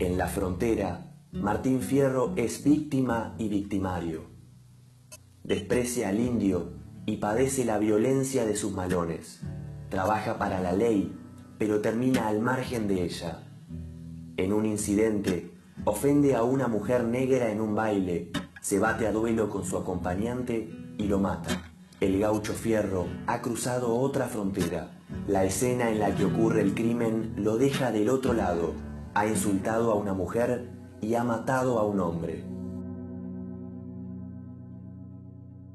En la frontera, Martín Fierro es víctima y victimario. Desprecia al indio y padece la violencia de sus malones. Trabaja para la ley, pero termina al margen de ella. En un incidente, ofende a una mujer negra en un baile, se bate a duelo con su acompañante y lo mata. El gaucho Fierro ha cruzado otra frontera. La escena en la que ocurre el crimen lo deja del otro lado. Ha insultado a una mujer y ha matado a un hombre.